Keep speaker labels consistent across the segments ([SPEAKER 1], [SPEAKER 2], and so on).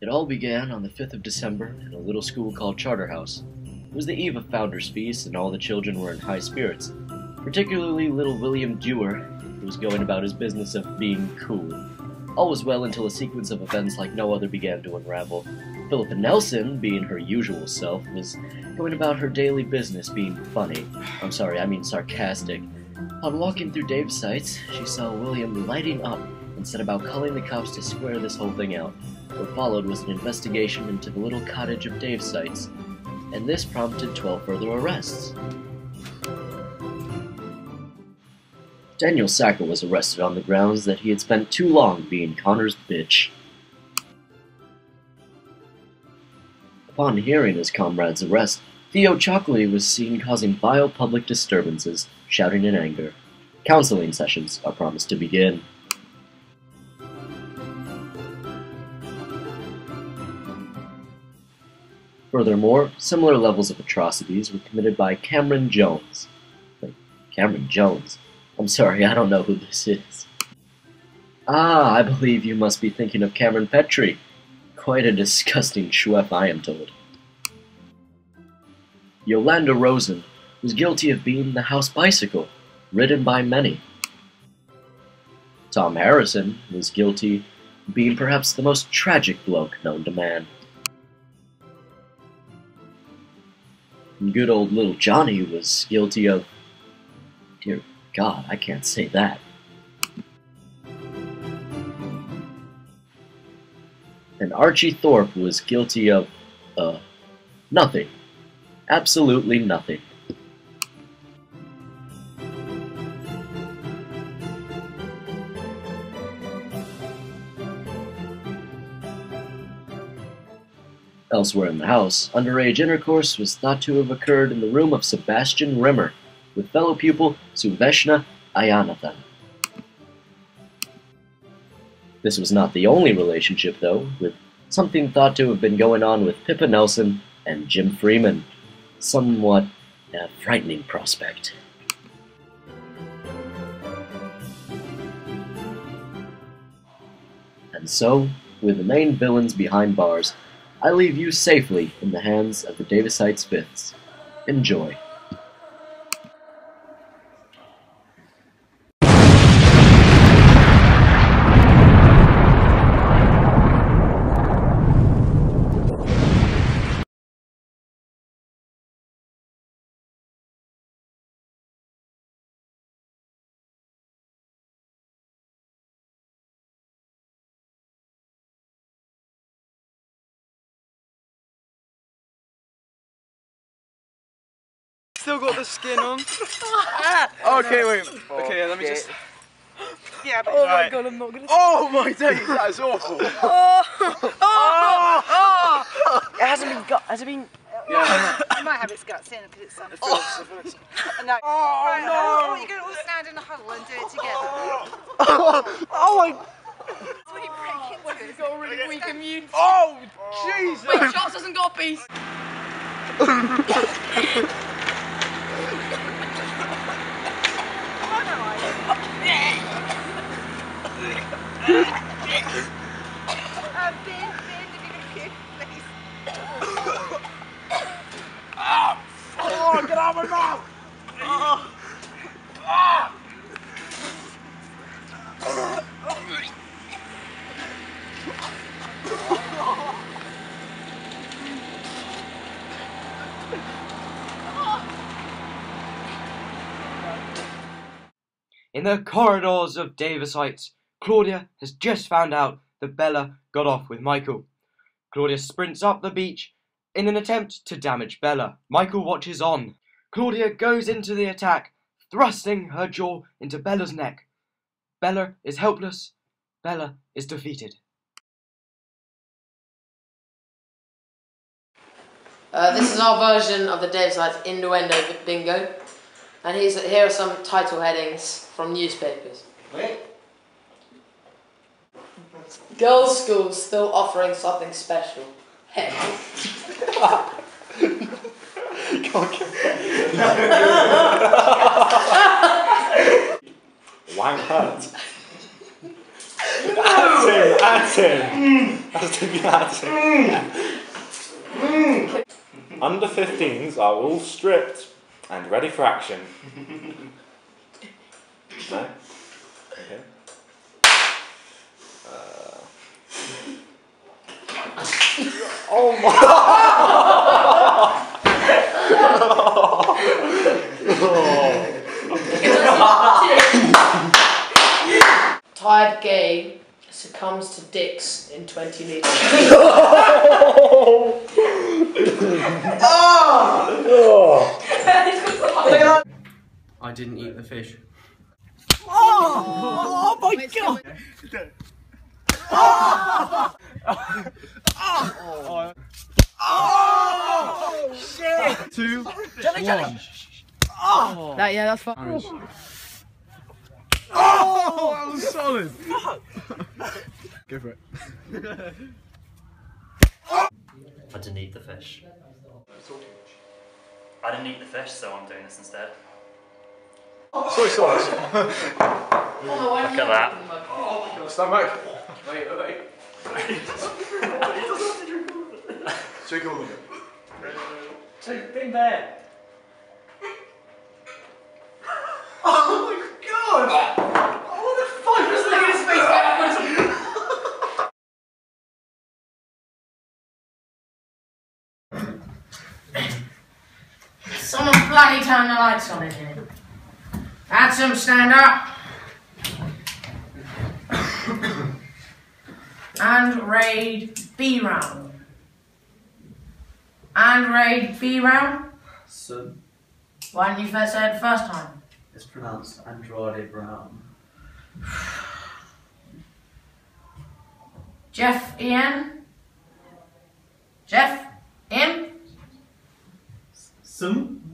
[SPEAKER 1] It all began on the 5th of December in a little school called Charterhouse. It was the eve of Founders Feast, and all the children were in high spirits, particularly little William Dewar, who was going about his business of being cool. All was well until a sequence of events like no other began to unravel. Philippa Nelson, being her usual self, was going about her daily business being funny. I'm sorry, I mean sarcastic. On walking through Daviesites, she saw William lighting up and set about calling the cops to square this whole thing out. What followed was an investigation into the little cottage of Daviesites, and this prompted 12 further arrests. Daniel Sacker was arrested on the grounds that he had spent too long being Connor's bitch. Upon hearing his comrade's arrest, Theo Chocolate was seen causing vile public disturbances, shouting in anger. Counseling sessions are promised to begin. Furthermore, similar levels of atrocities were committed by Cameron Jones. Wait, Cameron Jones? I'm sorry, I don't know who this is. Ah, I believe you must be thinking of Cameron Petrie. Quite a disgusting schweff, I am told. Yolanda Rosen was guilty of being the house bicycle, ridden by many. Tom Harrison was guilty of being perhaps the most tragic bloke known to man. Good old little Johnny was guilty of. Dear God, I can't say that. And Archie Thorpe was guilty of. uh. nothing. Absolutely nothing. Elsewhere in the house, underage intercourse was thought to have occurred in the room of Sebastian Rimmer with fellow pupil Suveshna Ayanathan. This was not the only relationship, though, with something thought to have been going on with Pippa Nelson and Jim Freeman. Somewhat a frightening prospect. And so, with the main villains behind bars, I leave you safely in the hands of the Daviesites Fifths. Enjoy.
[SPEAKER 2] Still got the skin on.
[SPEAKER 3] Okay, wait.
[SPEAKER 2] Okay, let me just.
[SPEAKER 4] Yeah, but
[SPEAKER 2] Oh
[SPEAKER 4] oh
[SPEAKER 2] my
[SPEAKER 4] god, I'm not gonna.
[SPEAKER 3] Oh my days, that is awful. oh, oh, oh, oh.
[SPEAKER 4] It hasn't been gut. Has it been?
[SPEAKER 3] Yeah.
[SPEAKER 5] I might have its guts in because it's um.
[SPEAKER 3] Oh,
[SPEAKER 5] no.
[SPEAKER 3] Oh,
[SPEAKER 5] right,
[SPEAKER 3] no.
[SPEAKER 5] Oh, you're going to all stand in a huddle and do it together.
[SPEAKER 4] Oh oh my!
[SPEAKER 5] That's when you break into it.
[SPEAKER 4] got a really weak immune.
[SPEAKER 3] oh, Jesus.
[SPEAKER 4] Wait, Charles hasn't got a piece.
[SPEAKER 5] Uh, Ben, Ben, if you could puke, please.
[SPEAKER 3] Oh, get out of my mouth.
[SPEAKER 6] In the corridors of Daviesites, Claudia has just found out that Bella got off with Michael. Claudia sprints up the beach in an attempt to damage Bella. Michael watches on. Claudia goes into the attack, thrusting her jaw into Bella's neck. Bella is helpless. Bella is defeated.
[SPEAKER 7] Uh, this is our version of the Daviesites Innuendo Bingo, and here's, here are some title headings from newspapers.
[SPEAKER 6] Wait.
[SPEAKER 7] Girls' school still offering something special. Heck.
[SPEAKER 3] Wang hurt. At him! Has to be at him. Under 15s are all stripped and ready for action. No? Okay. Uh, oh
[SPEAKER 7] Tired gay succumbs to dicks in 20 meters. Oh.
[SPEAKER 6] I didn't eat the fish. Oh my god! Oh, shit!
[SPEAKER 2] Two, one.
[SPEAKER 4] That, yeah, that's fine.
[SPEAKER 2] Oh, that was solid. Go for it.
[SPEAKER 8] I didn't eat the fish. I didn't eat the fish, so I'm doing this instead.
[SPEAKER 2] Soy sauce.
[SPEAKER 7] Look
[SPEAKER 8] Look at that.
[SPEAKER 2] Stand back. Wait, wait, wait. Shake all of it.
[SPEAKER 7] Someone on here. Atom, stand up. and raid B round. And raid B round.
[SPEAKER 9] Sun
[SPEAKER 7] Why didn't you first say it the first time?
[SPEAKER 9] It's pronounced Andrade Brown.
[SPEAKER 7] Jeff Ian? Jeff? Ian?
[SPEAKER 9] Sun?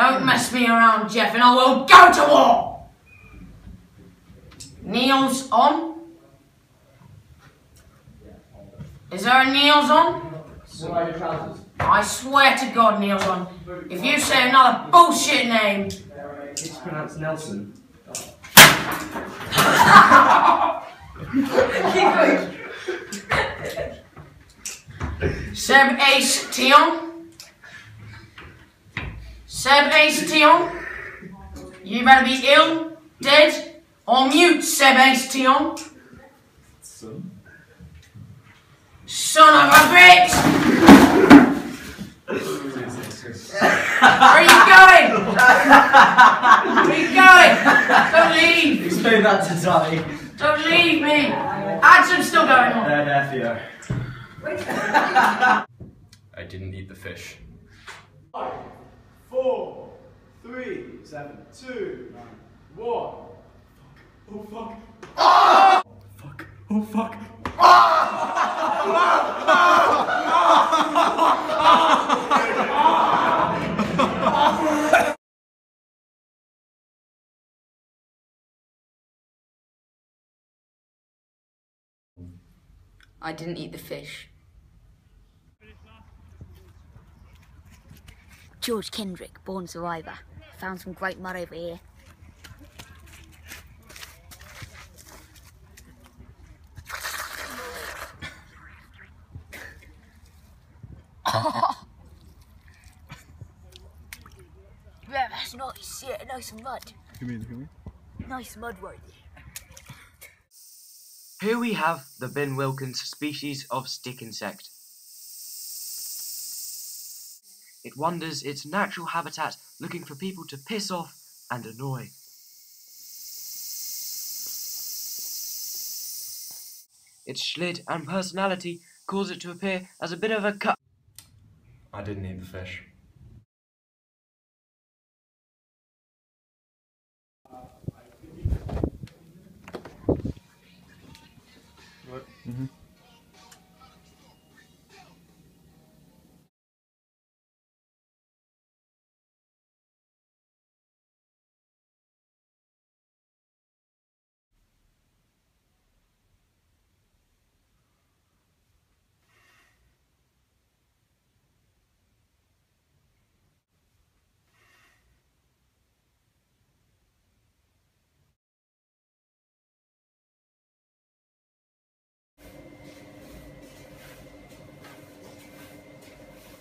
[SPEAKER 7] Don't mess me around, Jeff, and I will go to war! Neil's on? Is there a Neil's on? I swear to God, Neil's on. If you say another bullshit name,
[SPEAKER 9] It's pronounced Nelson. Keep going.
[SPEAKER 7] Seb Ace Tion. Seb Ace Tion. You better be ill, dead, or mute, Seb Ace Tion.
[SPEAKER 9] Sun?
[SPEAKER 7] Son of a bitch! Where are you going? Where are you going? Don't leave!
[SPEAKER 9] Explain that to Sally.
[SPEAKER 7] Don't leave me! Adson's still going on.
[SPEAKER 9] There, there, Theo.
[SPEAKER 6] I didn't eat the fish.
[SPEAKER 2] Four, three, seven, two, one. Oh fuck. Oh fuck. Oh fuck.
[SPEAKER 4] I didn't eat the fish.
[SPEAKER 10] George Kendrick, born survivor. Found some great mud over here. yeah, that's nice. Yeah, nice mud.
[SPEAKER 2] Look at me, look at me.
[SPEAKER 10] Nice mud right there.
[SPEAKER 6] Here we have the Ben Wilkins species of stick insect. It wanders its natural habitat looking for people to piss off and annoy. Its schlit and personality cause it to appear as a bit of a cut.
[SPEAKER 11] I didn't eat the fish. What? Mm-hmm.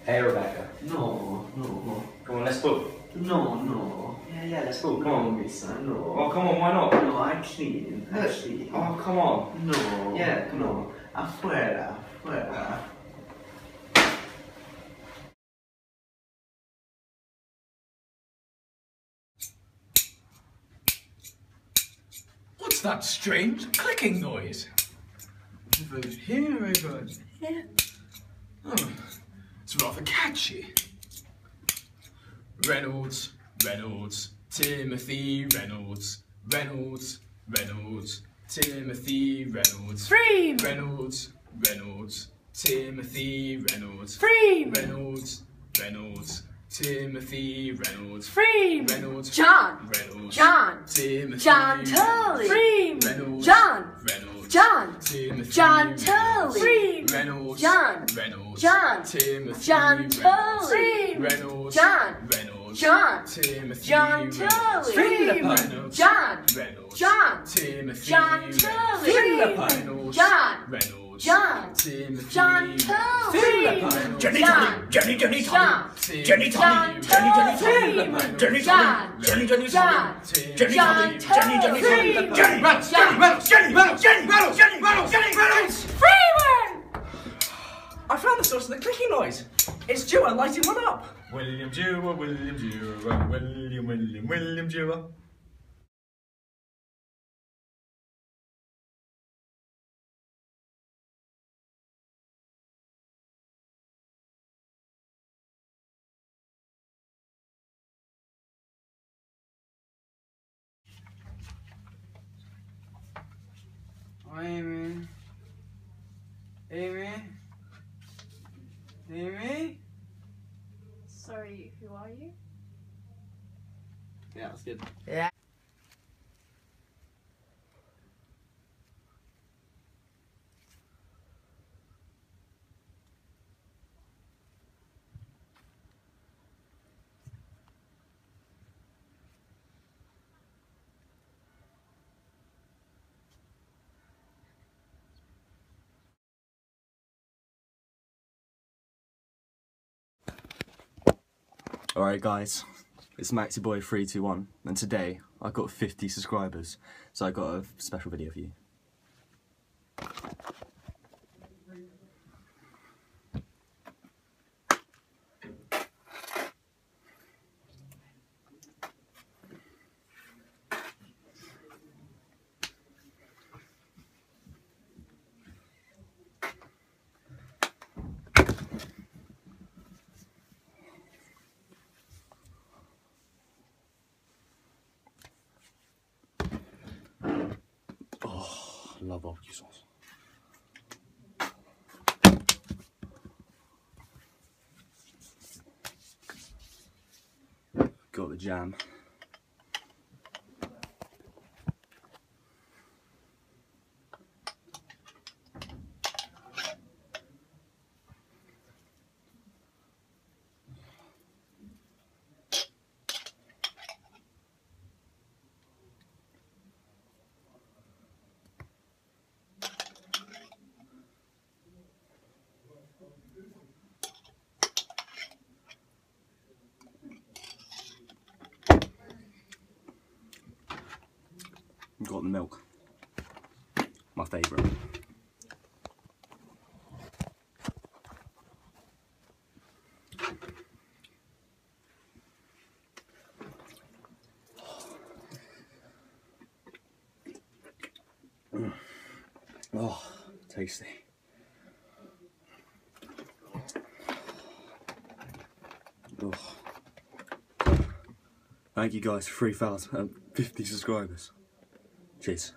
[SPEAKER 8] Hey, Rebecca.
[SPEAKER 9] No, no. No.
[SPEAKER 8] Come on, let's go.
[SPEAKER 9] No, no.
[SPEAKER 8] Yeah, yeah, let's go. Come on.
[SPEAKER 9] Misa, no.
[SPEAKER 8] Oh, come on, why not?
[SPEAKER 9] No, I clean. I clean.
[SPEAKER 8] Oh, come on.
[SPEAKER 9] No.
[SPEAKER 8] Yeah, come
[SPEAKER 9] no. Afuera, afuera.
[SPEAKER 2] What's that strange clicking noise? Over here, over here. Oh, it's rather catchy. Reynolds, Reynolds, Timothy Reynolds, Reynolds, Reynolds, Timothy Reynolds. Free! Reynolds, Reynolds, Timothy Reynolds. Free! Reynolds, Reynolds, Timothy Reynolds. Free! Reynolds,
[SPEAKER 10] John.
[SPEAKER 2] Reynolds,
[SPEAKER 10] John.
[SPEAKER 2] Timothy
[SPEAKER 10] John Turley. Free.
[SPEAKER 2] Reynolds,
[SPEAKER 10] John.
[SPEAKER 2] Reynolds,
[SPEAKER 10] John.
[SPEAKER 2] Timothy
[SPEAKER 10] John
[SPEAKER 2] Reynolds.
[SPEAKER 10] Turley. Free.
[SPEAKER 2] Reynolds,
[SPEAKER 10] John.
[SPEAKER 2] Reynolds,
[SPEAKER 10] John.
[SPEAKER 2] Timothy
[SPEAKER 10] John
[SPEAKER 2] Reynolds.
[SPEAKER 10] Turley.
[SPEAKER 2] Reynolds,
[SPEAKER 10] John.
[SPEAKER 2] Reynolds,
[SPEAKER 10] John.
[SPEAKER 2] Timothy
[SPEAKER 10] John
[SPEAKER 2] Reynolds.
[SPEAKER 10] Turley.
[SPEAKER 2] Reynolds,
[SPEAKER 10] John.
[SPEAKER 2] Reynolds,
[SPEAKER 10] John.
[SPEAKER 2] Timothy
[SPEAKER 10] John
[SPEAKER 2] Reynolds.
[SPEAKER 10] Turley.
[SPEAKER 2] Reynolds,
[SPEAKER 10] John.
[SPEAKER 2] Reynolds,
[SPEAKER 10] John.
[SPEAKER 2] Timothy
[SPEAKER 10] John Turley.
[SPEAKER 2] Reynolds.
[SPEAKER 10] Jenny Tommy.
[SPEAKER 2] Jenny, Jenny,
[SPEAKER 10] John.
[SPEAKER 2] Jenny,
[SPEAKER 10] John
[SPEAKER 2] Tommy, Jenny, Jenny,
[SPEAKER 10] Turley.
[SPEAKER 2] Jenny. Jenny, Jenny,
[SPEAKER 10] John.
[SPEAKER 2] Jenny,
[SPEAKER 10] John
[SPEAKER 2] Jenny, Jenny, Jenny,
[SPEAKER 10] Turley.
[SPEAKER 2] Jenny, Reynolds, Jenny, Reynolds, Jenny, Reynolds, Jenny, Reynolds, Jenny, Reynolds, Jenny, Reynolds.
[SPEAKER 10] Freeman!
[SPEAKER 12] I found the source of the clicking noise. It's Dewar lighting one up.
[SPEAKER 11] William Dewar, William Dewar, William, William, William Dewar.
[SPEAKER 9] Amy. Amy. Amy.
[SPEAKER 5] Sorry, who are you?
[SPEAKER 9] Yeah, that's good.
[SPEAKER 10] Yeah.
[SPEAKER 13] Alright guys, it's Maxi Boy 321 and today I got 50 subscribers so I got a special video for you. Sauce. Got the jam. Milk. My favourite. Mm. Oh, tasty. Oh. Thank you guys for 3,050 subscribers. Cheers.